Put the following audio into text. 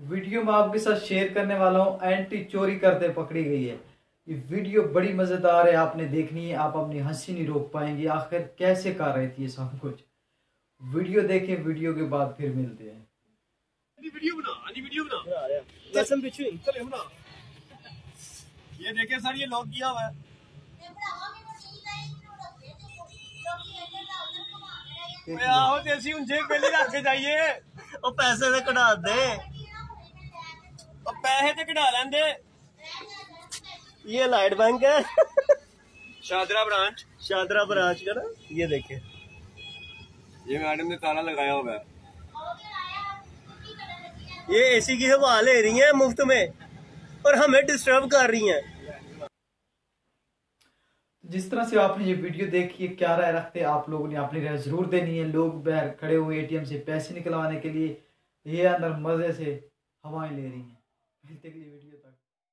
Video में आपके साथ शेयर करने वाला हूँ एंटी चोरी करते पकड़ी गई है ये वीडियो बड़ी मजेदार है आपने देखनी है आप अपनी हंसी नहीं रोक पाएंगे आखिर कैसे कर रही थी ये सब कुछ वीडियो देखें वीडियो के बाद फिर मिलते हैं वीडियो बना आनी वीडियो बना कसम पिछू चले बना ये देखे सर ये लॉक किया हुआ है ਓਏ ਆਹੋ ਤੇ ਅਸੀਂ ਹੁਣ ਜੇਬ ਪਹਿਲੇ ਰੱਖ ਕੇ ਜਾਈਏ ਉਹ ਪੈਸੇ ਤੇ ਕਢਾ ਦੇ पैसे तो कटा ये लाइट बैंक है शादरा ब्रांच शादरा ब्रांच का ना ये देखे ये मैडम ने ताला लगाया होगा ये एसी की हवा ले रही है मुफ़्त में और हमें डिस्टर्ब कर रही है जिस तरह से आपने ये वीडियो देखी है क्या राय रखते आप लोगों ने अपनी राय ज़रूर देनी है। लोग बाहर खड़े हुए एटीएम से पैसे निकलवाने के लिए ये अंदर मज़े से हवाएँ ले रही हैं। मिलते अगली वीडियो तक।